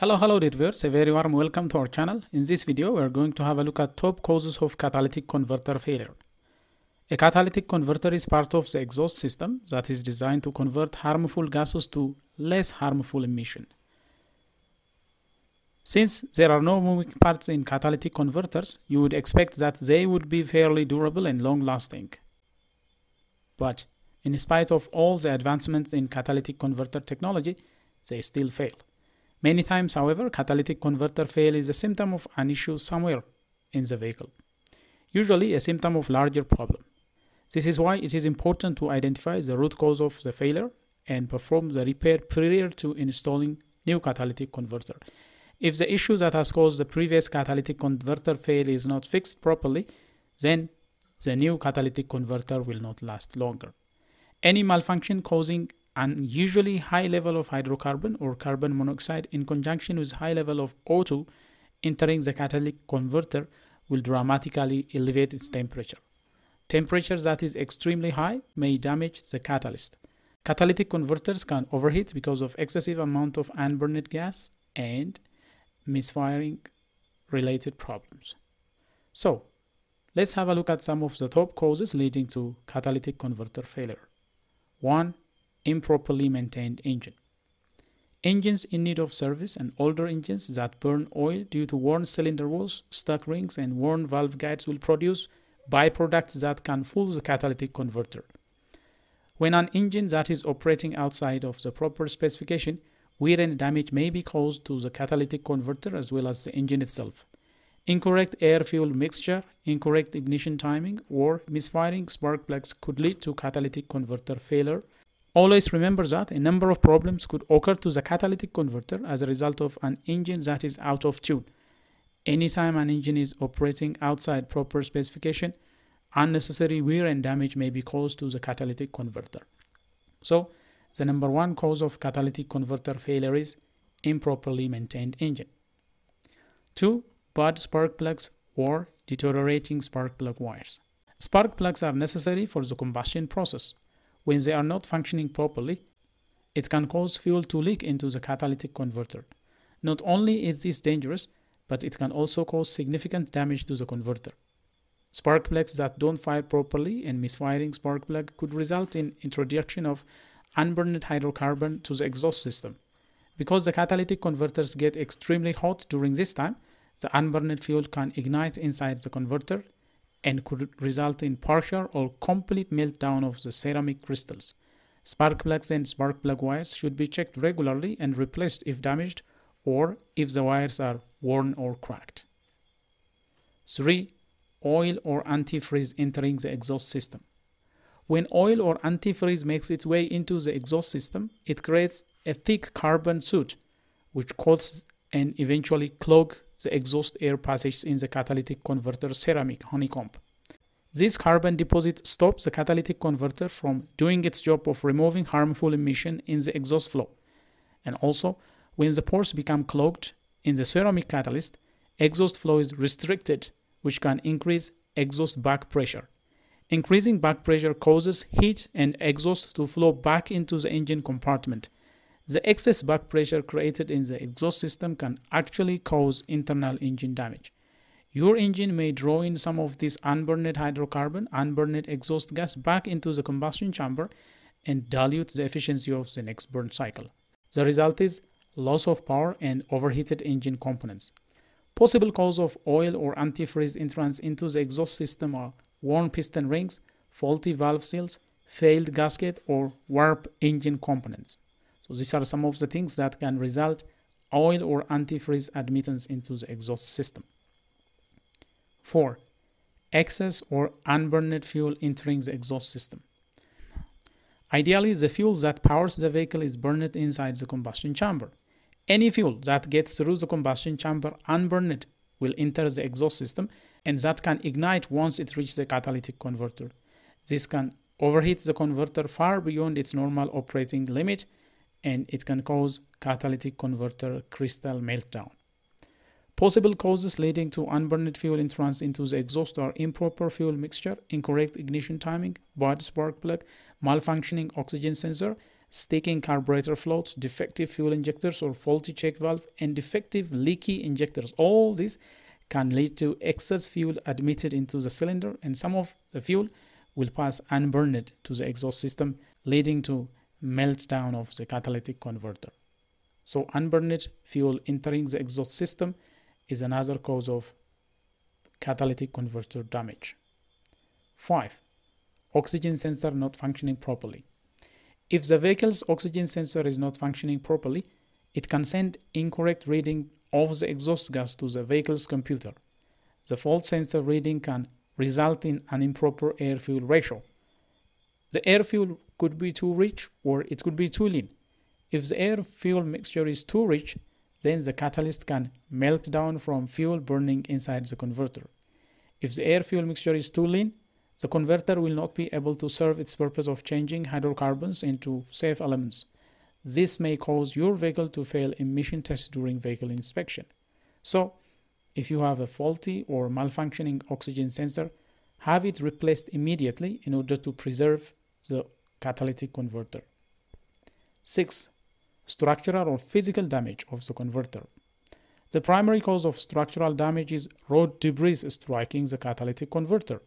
Hello, hello dear viewers, a very warm welcome to our channel. In this video, we are going to have a look at top causes of catalytic converter failure. A catalytic converter is part of the exhaust system that is designed to convert harmful gases to less harmful emission. Since there are no moving parts in catalytic converters, you would expect that they would be fairly durable and long-lasting. But in spite of all the advancements in catalytic converter technology, they still fail. Many times, however, catalytic converter fail is a symptom of an issue somewhere in the vehicle, usually a symptom of larger problem. This is why it is important to identify the root cause of the failure and perform the repair prior to installing new catalytic converter. If the issue that has caused the previous catalytic converter fail is not fixed properly, then the new catalytic converter will not last longer. Any malfunction causing unusually high level of hydrocarbon or carbon monoxide in conjunction with high level of O2 entering the catalytic converter will dramatically elevate its temperature. Temperature that is extremely high may damage the catalyst. Catalytic converters can overheat because of excessive amount of unburned gas and misfiring related problems. So, let's have a look at some of the top causes leading to catalytic converter failure. 1 improperly maintained engine. Engines in need of service and older engines that burn oil due to worn cylinder walls, stuck rings, and worn valve guides will produce byproducts that can fool the catalytic converter. When an engine that is operating outside of the proper specification, wear and damage may be caused to the catalytic converter as well as the engine itself. Incorrect air fuel mixture, incorrect ignition timing, or misfiring spark plugs could lead to catalytic converter failure Always remember that a number of problems could occur to the catalytic converter as a result of an engine that is out of tune. Anytime an engine is operating outside proper specification, unnecessary wear and damage may be caused to the catalytic converter. So, the number one cause of catalytic converter failure is improperly maintained engine. 2. Bad spark plugs or deteriorating spark plug wires. Spark plugs are necessary for the combustion process when they are not functioning properly, it can cause fuel to leak into the catalytic converter. Not only is this dangerous, but it can also cause significant damage to the converter. Spark plugs that don't fire properly and misfiring spark plug could result in introduction of unburned hydrocarbon to the exhaust system. Because the catalytic converters get extremely hot during this time, the unburned fuel can ignite inside the converter and could result in partial or complete meltdown of the ceramic crystals. Spark plugs and spark plug wires should be checked regularly and replaced if damaged or if the wires are worn or cracked. 3. Oil or antifreeze entering the exhaust system. When oil or antifreeze makes its way into the exhaust system, it creates a thick carbon soot, which causes and eventually clog the exhaust air passage in the catalytic converter ceramic honeycomb. This carbon deposit stops the catalytic converter from doing its job of removing harmful emission in the exhaust flow. And also, when the pores become clogged in the ceramic catalyst, exhaust flow is restricted, which can increase exhaust back pressure. Increasing back pressure causes heat and exhaust to flow back into the engine compartment, the excess back pressure created in the exhaust system can actually cause internal engine damage. Your engine may draw in some of this unburned hydrocarbon, unburned exhaust gas back into the combustion chamber and dilute the efficiency of the next burn cycle. The result is loss of power and overheated engine components. Possible cause of oil or antifreeze entrance into the exhaust system are worn piston rings, faulty valve seals, failed gasket, or warp engine components. So these are some of the things that can result oil or antifreeze admittance into the exhaust system. 4. Excess or unburned fuel entering the exhaust system. Ideally, the fuel that powers the vehicle is burned inside the combustion chamber. Any fuel that gets through the combustion chamber unburned will enter the exhaust system and that can ignite once it reaches the catalytic converter. This can overheat the converter far beyond its normal operating limit and it can cause catalytic converter crystal meltdown. Possible causes leading to unburned fuel entrance into the exhaust are improper fuel mixture, incorrect ignition timing, bad spark plug, malfunctioning oxygen sensor, sticking carburetor floats, defective fuel injectors or faulty check valve, and defective leaky injectors. All these can lead to excess fuel admitted into the cylinder, and some of the fuel will pass unburned to the exhaust system, leading to meltdown of the catalytic converter. So unburned fuel entering the exhaust system is another cause of catalytic converter damage. 5. Oxygen sensor not functioning properly. If the vehicle's oxygen sensor is not functioning properly, it can send incorrect reading of the exhaust gas to the vehicle's computer. The fault sensor reading can result in an improper air-fuel ratio. The air-fuel could be too rich or it could be too lean. If the air-fuel mixture is too rich, then the catalyst can melt down from fuel burning inside the converter. If the air-fuel mixture is too lean, the converter will not be able to serve its purpose of changing hydrocarbons into safe elements. This may cause your vehicle to fail emission tests during vehicle inspection. So, if you have a faulty or malfunctioning oxygen sensor, have it replaced immediately in order to preserve the catalytic converter. 6. Structural or physical damage of the converter. The primary cause of structural damage is road debris striking the catalytic converter.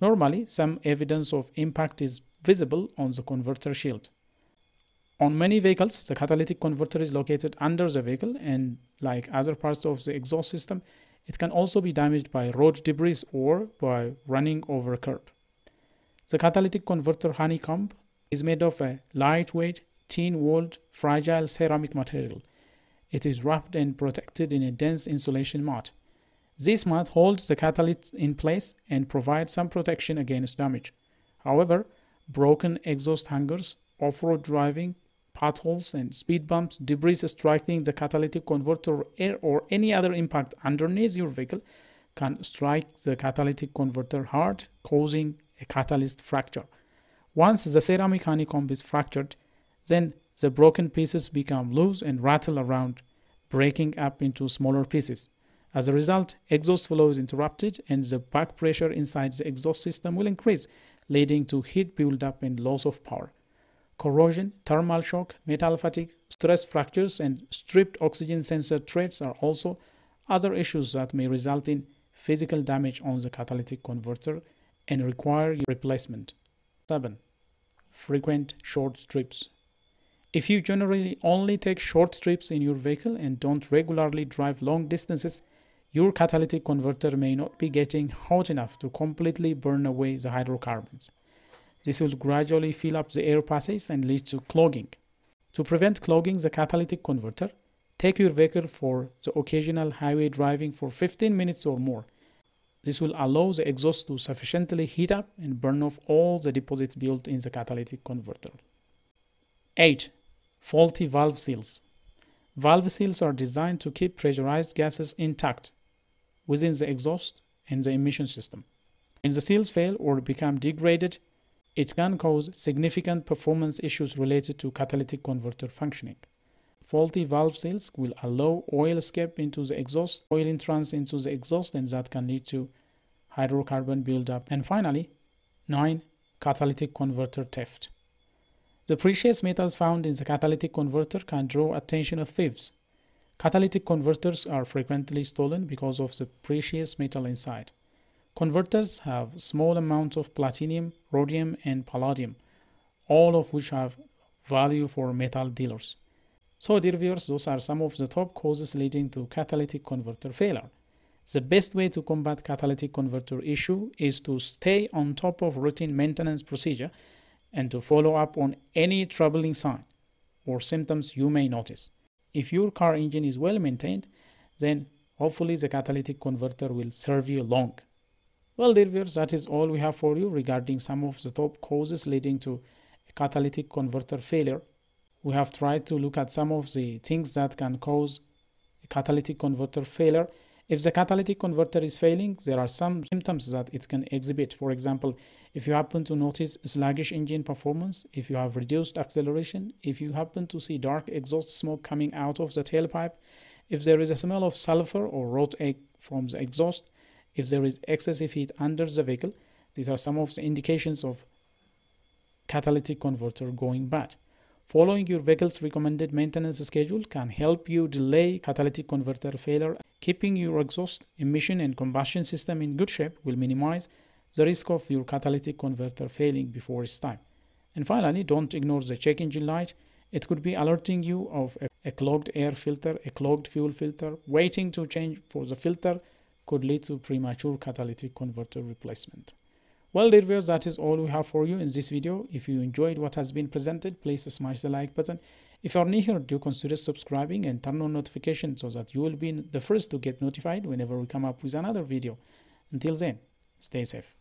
Normally, some evidence of impact is visible on the converter shield. On many vehicles, the catalytic converter is located under the vehicle and like other parts of the exhaust system, it can also be damaged by road debris or by running over a curb. The catalytic converter honeycomb is made of a lightweight, tin-walled, fragile ceramic material. It is wrapped and protected in a dense insulation mat. This mat holds the catalyst in place and provides some protection against damage. However, broken exhaust hangers, off-road driving, potholes and speed bumps, debris striking the catalytic converter air or any other impact underneath your vehicle can strike the catalytic converter hard, causing a catalyst fracture. Once the ceramic honeycomb is fractured, then the broken pieces become loose and rattle around, breaking up into smaller pieces. As a result, exhaust flow is interrupted and the back pressure inside the exhaust system will increase, leading to heat buildup and loss of power. Corrosion, thermal shock, metal fatigue, stress fractures, and stripped oxygen sensor threads are also other issues that may result in physical damage on the catalytic converter and require replacement. 7. Frequent short trips. If you generally only take short trips in your vehicle and don't regularly drive long distances, your catalytic converter may not be getting hot enough to completely burn away the hydrocarbons. This will gradually fill up the air passage and lead to clogging. To prevent clogging the catalytic converter, take your vehicle for the occasional highway driving for 15 minutes or more. This will allow the exhaust to sufficiently heat up and burn off all the deposits built in the catalytic converter. 8. Faulty valve seals. Valve seals are designed to keep pressurized gases intact within the exhaust and the emission system. When the seals fail or become degraded, it can cause significant performance issues related to catalytic converter functioning. Faulty valve seals will allow oil escape into the exhaust, oil entrance into the exhaust, and that can lead to hydrocarbon buildup. And finally, 9. Catalytic converter theft. The precious metals found in the catalytic converter can draw attention of thieves. Catalytic converters are frequently stolen because of the precious metal inside. Converters have small amounts of platinum, rhodium, and palladium, all of which have value for metal dealers. So, dear viewers, those are some of the top causes leading to catalytic converter failure. The best way to combat catalytic converter issue is to stay on top of routine maintenance procedure and to follow up on any troubling sign or symptoms you may notice. If your car engine is well maintained, then hopefully the catalytic converter will serve you long. Well, dear viewers, that is all we have for you regarding some of the top causes leading to catalytic converter failure. We have tried to look at some of the things that can cause a catalytic converter failure. If the catalytic converter is failing, there are some symptoms that it can exhibit. For example, if you happen to notice sluggish engine performance, if you have reduced acceleration, if you happen to see dark exhaust smoke coming out of the tailpipe, if there is a smell of sulfur or rot egg from the exhaust, if there is excessive heat under the vehicle, these are some of the indications of catalytic converter going bad. Following your vehicle's recommended maintenance schedule can help you delay catalytic converter failure. Keeping your exhaust, emission, and combustion system in good shape will minimize the risk of your catalytic converter failing before its time. And finally, don't ignore the check engine light. It could be alerting you of a, clogged air filter, a clogged fuel filter. Waiting to change for the filter could lead to premature catalytic converter replacement. Well, dear viewers, that is all we have for you in this video. If you enjoyed what has been presented, please smash the like button. If you are new here, do consider subscribing and turn on notifications so that you will be the first to get notified whenever we come up with another video. Until then, stay safe.